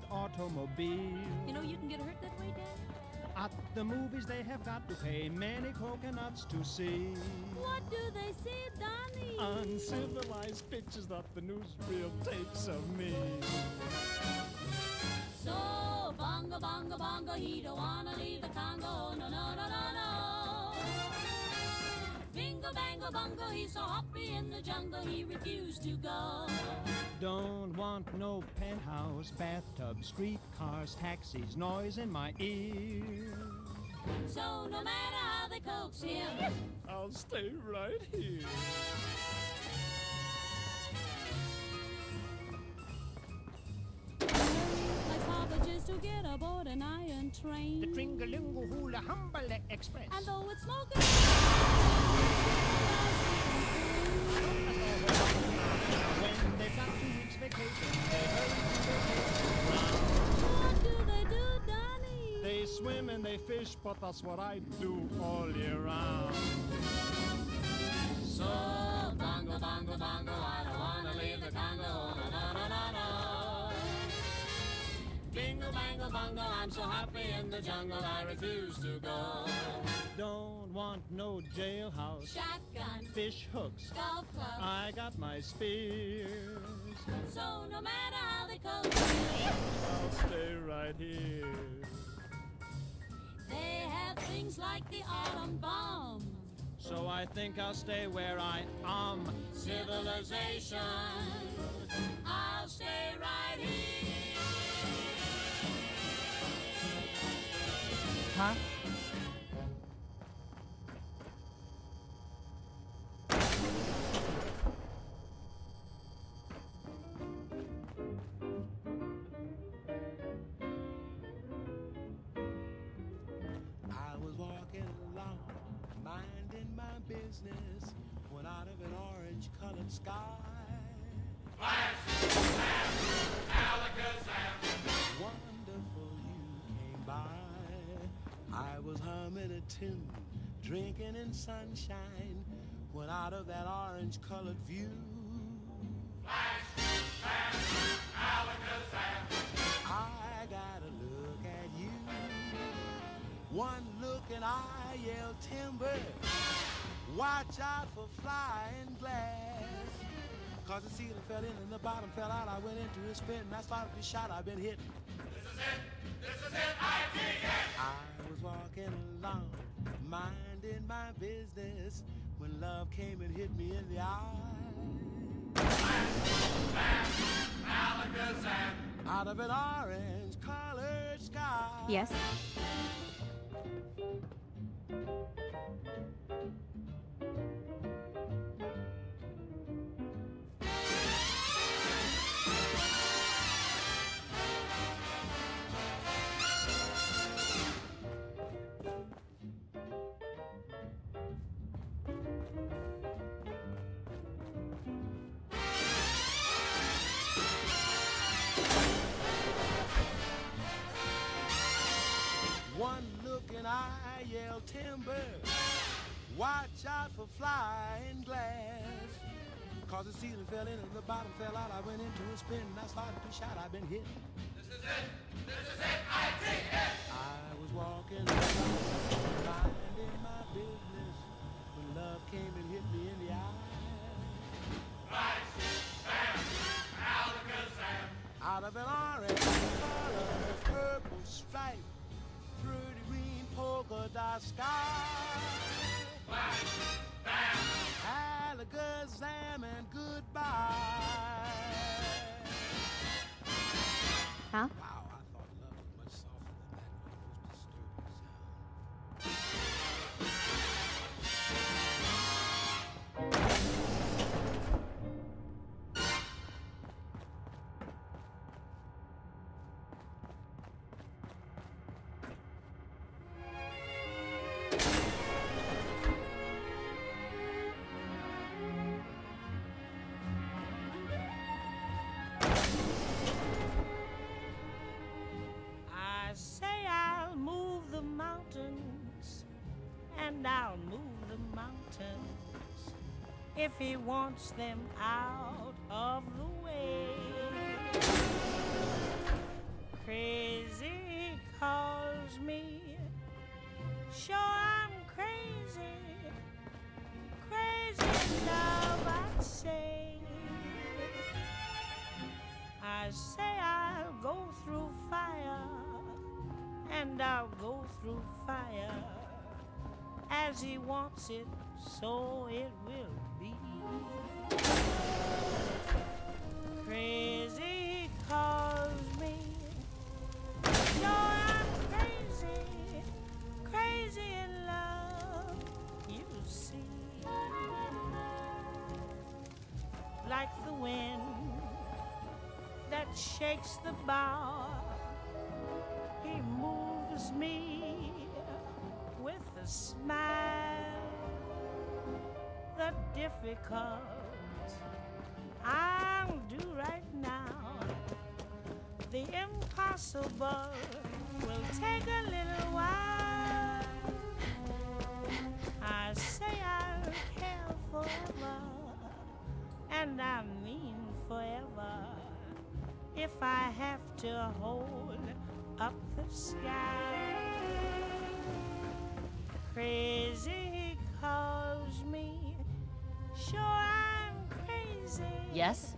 with automobile. You know you can get hurt that way, Dad? At the movies they have got to pay many coconuts to see. What do they see, Donnie? Uncivilized pictures that the newsreel takes of me. So, bongo, bongo, bongo, he don't wanna leave the Congo. No, no, no, no, no. Bingo, bango, bongo, he's so happy in the jungle, he refused to go. Don't want no penthouse, bathtub, streetcars, taxis, noise in my ear. So, no matter how they coax him, I'll stay right here. like Papa to get aboard an iron train. The Tringalingo Hula Humble Express. And though it's smoking, When they've got two weeks vacation, they hurry to what do they do, Donnie? They swim and they fish, but that's what I do all year round. So, bongo, bongo, bongo, I don't wanna leave the Congo. No, no, no, no, bango, bongo, I'm so happy in the jungle, I refuse to go. Don't want no jailhouse, Shotgun, fish hooks. golf club. I got my spears. So, no matter how they coax I'll stay right here. they have things like the atom bomb. So I think I'll stay where I am. Civilization, I'll stay right here. Huh? I was walking along, minding my business, when out of an orange colored sky. A tune, drinking in sunshine, when out of that orange colored view. Flash, flash, Alakazam. I gotta look at you. One look and I yell timber. Watch out for flying glass. Cause the ceiling fell in and the bottom fell out. I went into a spin and I started to shout. I've been hit. This is it. This is it. Business when love came and hit me in the eye. Out of an orange colored sky. Yes? Watch out for flying glass. Cause the ceiling fell in and the bottom fell out. I went into a spin and I started to shout. I've been hit. This is it. This is it. I take it. I was walking around, minding my business when love came and hit me in the eye. Out of an orange color, purple stripe, pretty green polka dot sky. Alakazam and goodbye. if he wants them out of the way. Crazy calls me, sure I'm crazy, crazy love I say. I say I'll go through fire, and I'll go through fire as he wants it so it will be. Crazy calls me. No, I'm crazy, crazy in love, you see. Like the wind that shakes the bough, he moves me with a smile. The difficult I'll do right now. The impossible will take a little while. I say I'll care forever, and I mean forever. If I have to hold up the sky, crazy. Yes,